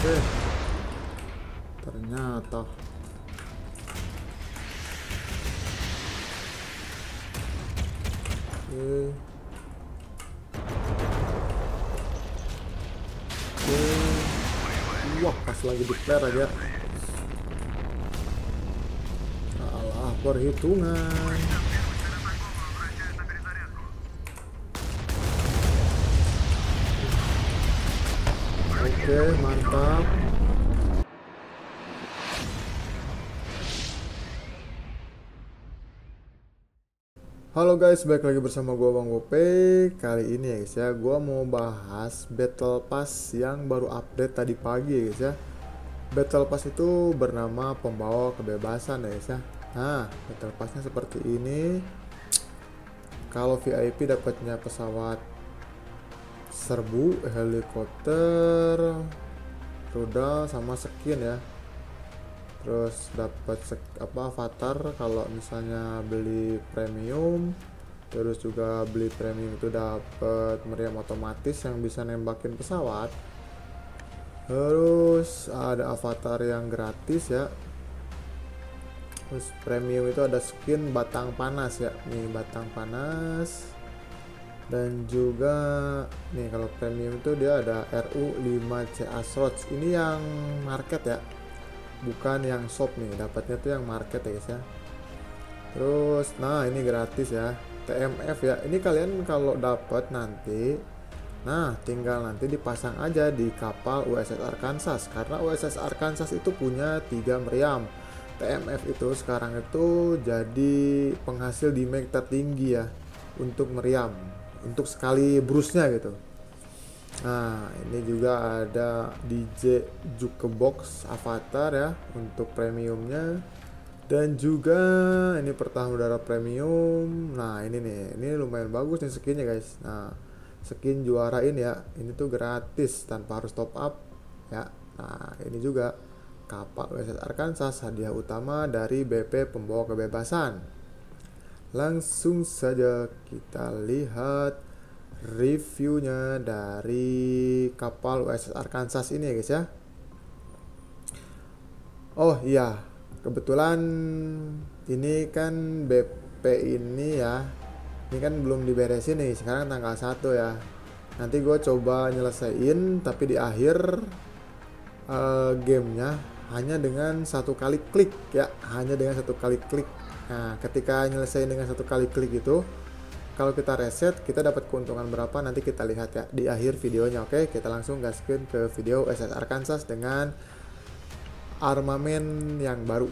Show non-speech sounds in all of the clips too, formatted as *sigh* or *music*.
Oke. Ternyata. Oke. Oke. Wah, pas lagi declare aja. Salah perhitungan. Oke, mantap. Halo guys, balik lagi bersama gua Bang Gope. Kali ini ya guys ya, gua mau bahas Battle Pass yang baru update tadi pagi ya guys ya. Battle Pass itu bernama Pembawa Kebebasan ya guys ya. Nah, Battle Passnya seperti ini. Kalau VIP dapatnya pesawat serbu, helikopter, rudal sama skin ya. Terus dapat apa avatar kalau misalnya beli premium. Terus juga beli premium itu dapat meriam otomatis yang bisa nembakin pesawat. Terus ada avatar yang gratis ya. Terus premium itu ada skin batang panas ya. Nih batang panas dan juga nih kalau premium itu dia ada RU 5 CA slots ini yang market ya? Bukan yang shop nih dapatnya tuh yang market ya guys ya. Terus nah ini gratis ya TMF ya. Ini kalian kalau dapat nanti nah tinggal nanti dipasang aja di kapal USS Arkansas. Karena USS Arkansas itu punya tiga meriam. TMF itu sekarang itu jadi penghasil damage tertinggi ya untuk meriam untuk sekali brusnya gitu Nah, ini juga ada DJ Jukebox Avatar ya untuk premiumnya. Dan juga ini pertahanan udara premium. Nah, ini nih, ini lumayan bagus nih skinnya guys. Nah, skin juara ini ya, ini tuh gratis tanpa harus top up ya. Nah, ini juga kapal USS Arkansas hadiah utama dari BP Pembawa Kebebasan. Langsung saja kita lihat reviewnya dari kapal USS Arkansas ini ya guys ya. Oh iya. Kebetulan ini kan BP ini ya. Ini kan belum diberesin nih. Sekarang tanggal 1 ya. Nanti gue coba nyelesain tapi di akhir uh, gamenya hanya dengan satu kali klik ya. Hanya dengan satu kali klik nah ketika nyelesain dengan satu kali klik itu kalau kita reset kita dapat keuntungan berapa nanti kita lihat ya di akhir videonya oke? Kita langsung gaskin ke video SS Arkansas dengan armamen yang baru.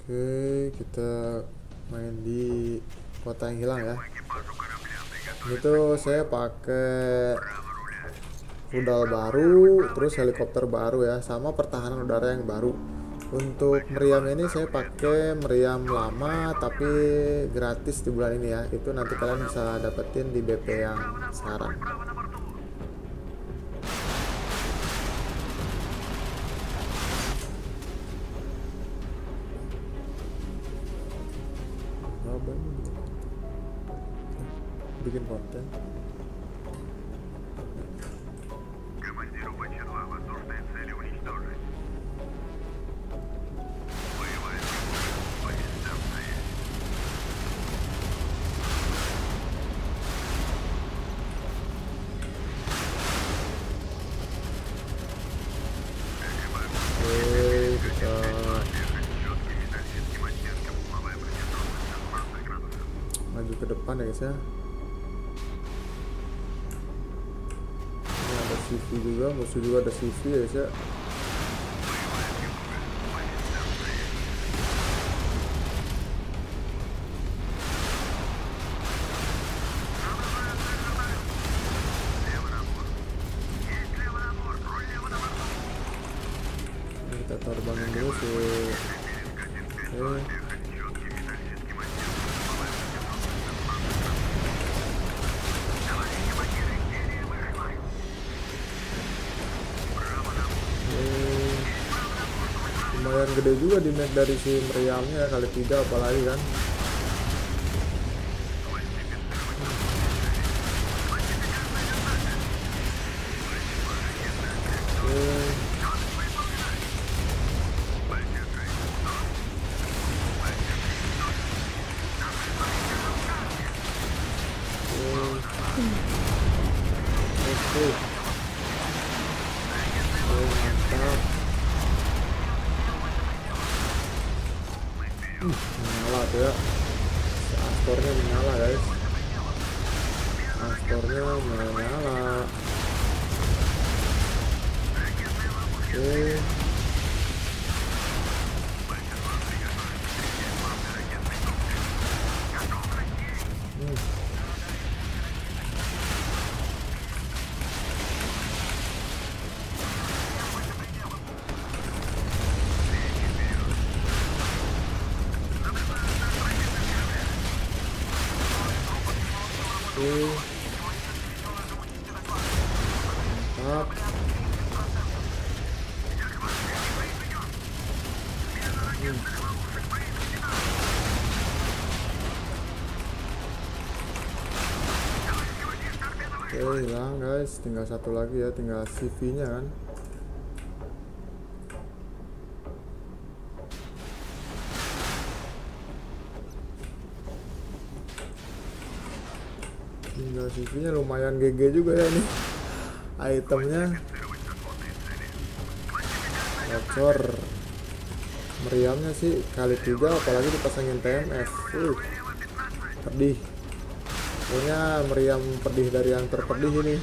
Oke kita main di kota yang hilang ya. Itu saya pakai rudal baru terus helikopter baru ya sama pertahanan udara yang baru. Untuk meriam ini saya pakai meriam lama tapi gratis di bulan ini ya. Itu nanti kalian bisa dapetin di BP yang sekarang. Bikin konten ke depan ya guys ya. Ini ada CV juga musuh juga ada CV ya guys ya lumayan gede juga di dari si meriamnya ya kali tiga apalagi kan uh, menyala tuh ya Astornya menyala guys. Astornya menyala oke. okay. Oke hilang guys. Tinggal satu lagi ya tinggal CV nya kan tinggal CV nya lumayan GG juga ya nih itemnya. Bocor. Meriamnya sih kali tiga apalagi dipasangin TMS uh, pedih. Pokoknya meriam pedih dari yang terpedih ini.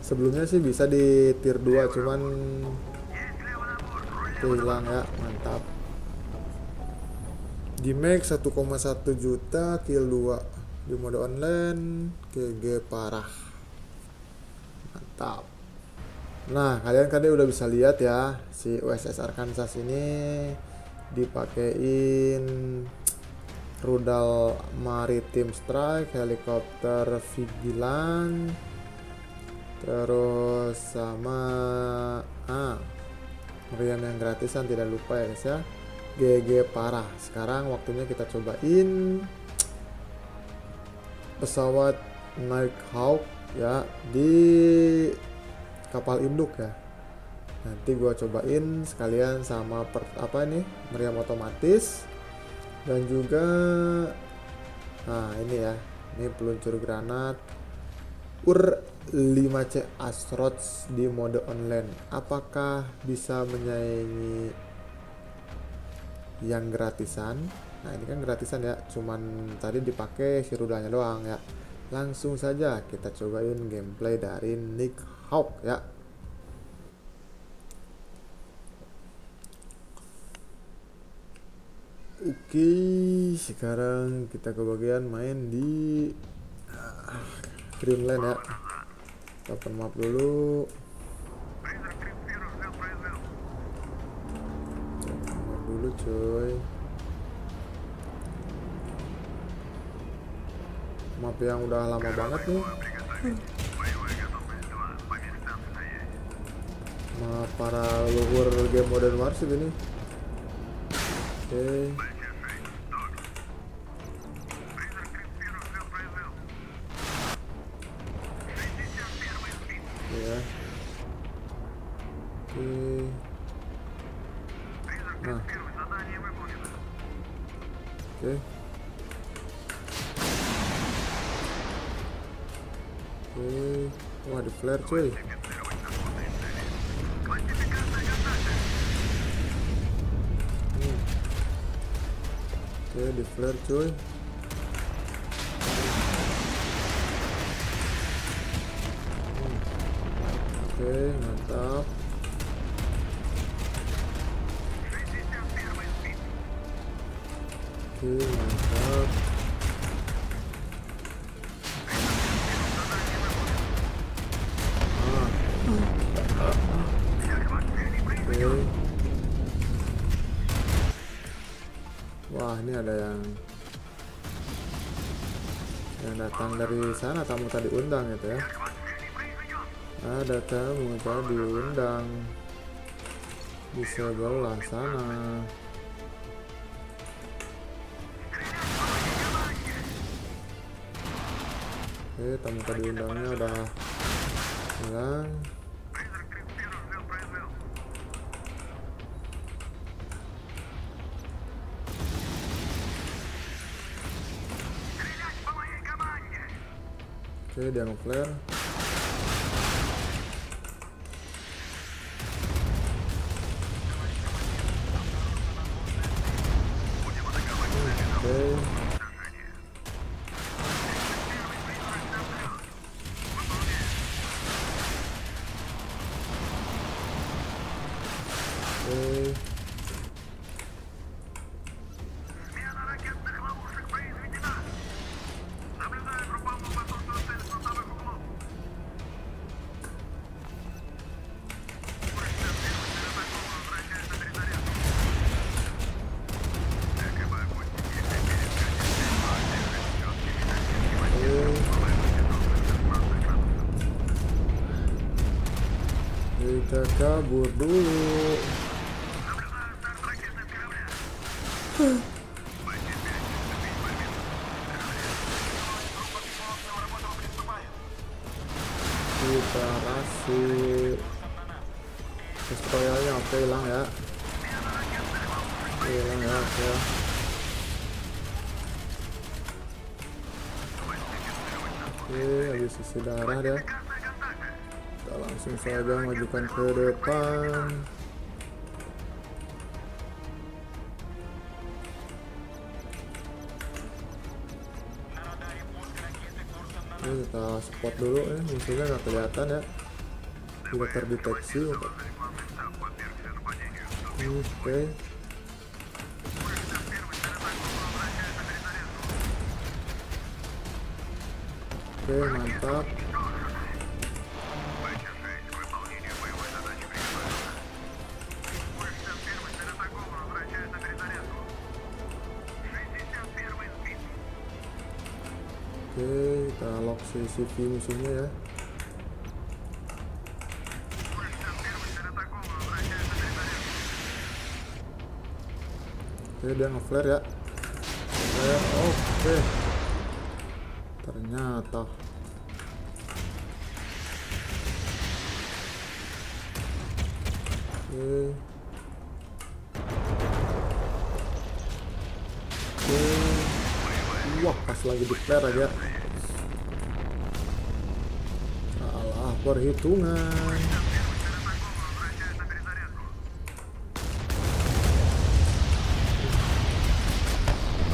Sebelumnya sih bisa di tier 2 cuman hilang ya, mantap. Di max 1,1 juta kill 2 di mode online GG parah. Mantap. Nah, kalian kan udah bisa lihat ya si USS Arkansas ini dipakein rudal maritim strike helikopter vigilan terus sama ah meriam yang gratisan tidak lupa ya guys ya GG parah. Sekarang waktunya kita cobain pesawat Nighthawk ya di kapal induk ya. Nanti gua cobain sekalian sama per, apa ini meriam otomatis. Dan juga nah ini ya ini peluncur granat ur 5C Astrots di mode online. Apakah bisa menyaingi yang gratisan nah ini kan gratisan ya cuman tadi dipakai si rudanya doang ya langsung saja kita cobain gameplay dari Nick Hawk ya Oke, sekarang kita ke bagian main di Greenland ya. Open map dulu. Open map dulu, coy. Map yang udah lama banget nih. Map para luhur game Modern Warfare ini. Oke. Okay. Flare cuy. Hmm. oke di flare cuy. Hmm. oke mantap ini ada yang yang datang dari sana tamu tadi undang gitu ya. Ada tamu tadi undang. Di sebelah sana. Oke tamu tadi undangnya udah hilang oke dia nge-flare kita kabur dulu. Kita rasik destroyernya oke hilang ya. Hilang ya oke oke habis isi darah kita langsung saja majukan ke depan. Ini kita spot dulu ya musuhnya nggak kelihatan ya. Tidak terdeteksi oke. Okay. oke mantap Oke, CCTV musuhnya ya. Oke, dia nge-flare ya. Flare, oke. Ternyata. Oke. Oke. Wah, pas lagi di flare aja. Perhitungan.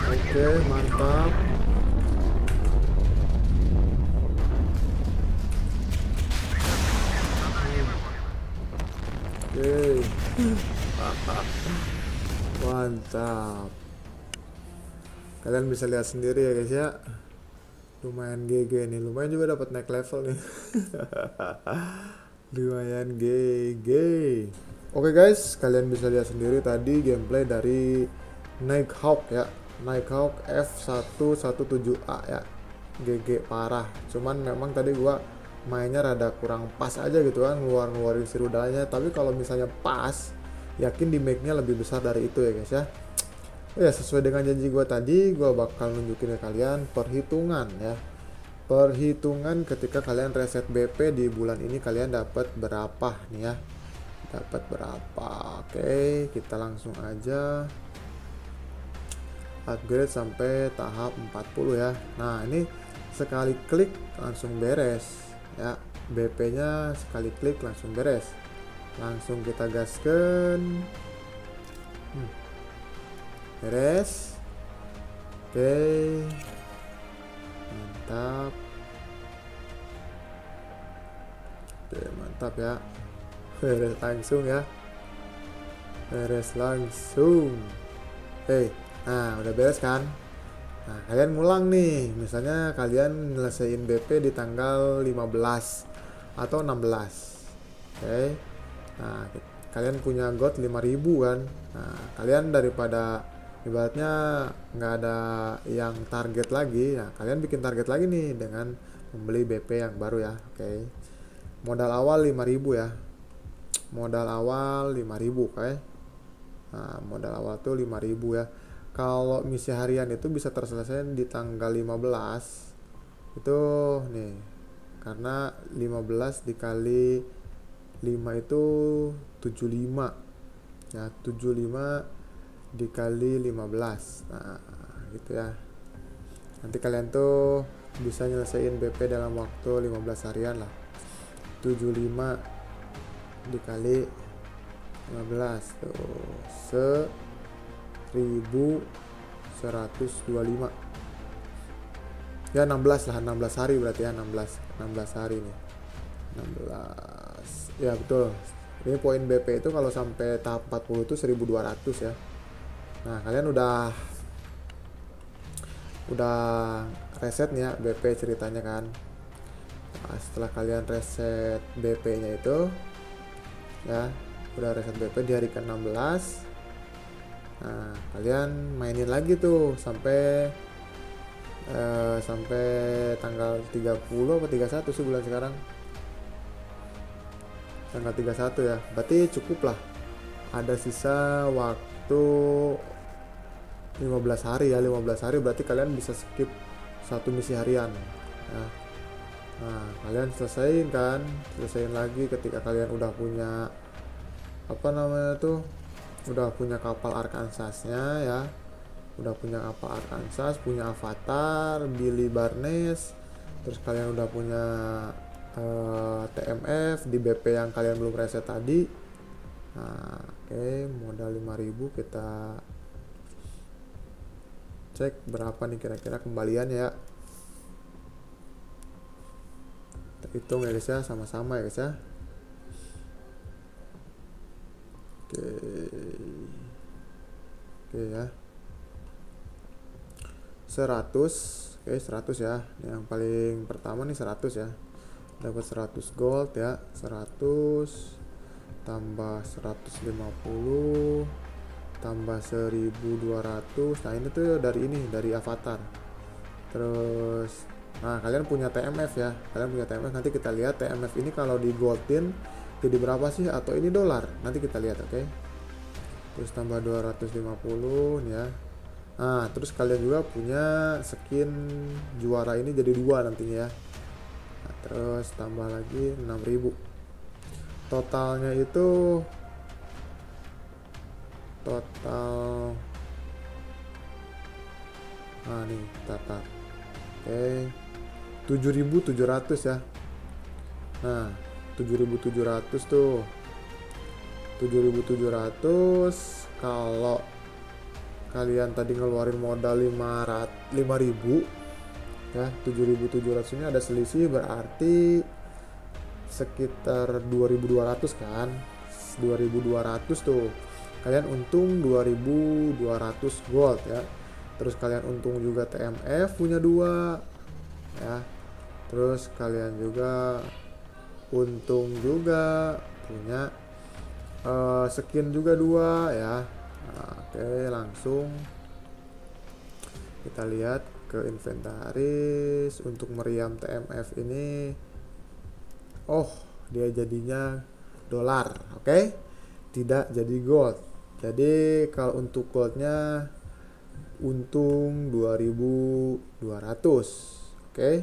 Oke, mantap. Oke. Mantap. Kalian bisa lihat sendiri ya guys ya. Lumayan GG nih, lumayan juga dapat naik level nih. *laughs* lumayan GG. Oke guys, kalian bisa lihat sendiri tadi gameplay dari Nighthawk ya. Nighthawk F117A ya. GG parah. Cuman memang tadi gua mainnya rada kurang pas aja gitu kan ngeluar-ngeluarin si rudalnya tapi kalau misalnya pas yakin di make-nya lebih besar dari itu ya guys ya ya sesuai dengan janji gue tadi gue bakal nunjukin ke kalian perhitungan ya. Perhitungan ketika kalian reset BP di bulan ini kalian dapat berapa nih ya? Dapat berapa? Oke kita langsung aja upgrade sampai tahap 40 ya. Nah ini sekali klik langsung beres ya. BP nya sekali klik langsung beres. Langsung kita gaskan. Hmm. Beres. Oke. Mantap. Oke mantap ya. Beres langsung ya. Beres langsung. Oke, nah udah beres kan? Nah, kalian ngulang nih, misalnya kalian nyelesain BP di tanggal 15 atau 16. Oke. Nah, kalian punya God 5000 kan. Nah, kalian daripada ibaratnya nggak ada yang target lagi, nah kalian bikin target lagi nih dengan membeli BP yang baru ya. Oke. Okay. Modal awal 5000 ya. Modal awal 5000, oke. Okay. Nah, modal awal tuh 5000 ya kalau misi harian itu bisa terselesaikan di tanggal 15 itu nih karena 15 dikali 5 itu 75 ya 75 dikali 15 nah gitu ya. Nanti kalian tuh bisa nyelesain BP dalam waktu 15 harian lah. 75 dikali 15 tuh se 1125 ya 16 lah 16 hari berarti ya 16 16 hari nih. 16 ya betul. Ini poin BP itu kalau sampai tahap 40 itu 1200 ya nah kalian udah udah reset nih ya BP ceritanya kan? Nah, setelah kalian reset BP nya itu ya udah reset BP di hari ke-16 nah kalian mainin lagi tuh sampai uh, sampai tanggal 30 atau 31 sih bulan sekarang. Tanggal 31 ya berarti cukup lah. Ada sisa waktu 15 hari ya 15 hari berarti kalian bisa skip satu misi harian ya. nah kalian selesaiin kan selesaiin lagi ketika kalian udah punya apa namanya tuh udah punya kapal Arkansasnya ya udah punya kapal Arkansas punya avatar Billy Barnes terus kalian udah punya uh, eh, TMF di BP yang kalian belum reset tadi nah oke okay, modal 5000 kita cek berapa nih kira-kira kembalian ya. Kita hitung ya guys ya. Sama-sama ya guys ya. Oke. Oke ya. 100 oke 100 ya. Yang paling pertama nih 100 ya. Dapat 100 gold ya. 100 tambah 150 tambah 1200 nah ini tuh dari ini dari avatar. Terus nah kalian punya TMF ya. Kalian punya TMF nanti kita lihat TMF ini kalau di goldin jadi berapa sih atau ini dolar? Nanti kita lihat oke? Okay? terus tambah 250 ya. Nah terus kalian juga punya skin juara ini jadi dua nantinya ya. Nah, terus tambah lagi 6000 totalnya itu total. Nah nih tata oke. okay. 7700 ya. Nah 7700 tuh. 7700 kalau kalian tadi ngeluarin modal 500 5000 ya 7700 ini ada selisih berarti sekitar 2200 kan? 2200 tuh kalian untung 2200 gold ya. Terus kalian untung juga TMF punya dua ya. Terus kalian juga untung juga punya uh, skin juga dua ya. Nah, oke langsung kita lihat ke inventaris untuk meriam TMF ini. Oh dia jadinya dolar oke? Tidak jadi gold jadi kalau untuk goldnya untung 2200 oke? Okay?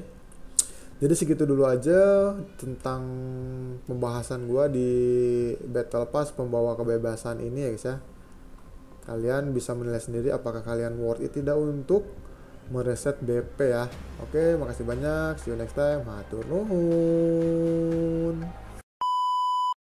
jadi segitu dulu aja tentang pembahasan gua di battle pass pembawa kebebasan ini ya guys ya. Kalian bisa menilai sendiri apakah kalian worth it tidak untuk mereset BP ya. Oke makasih banyak. See you next time. Hatur nuhun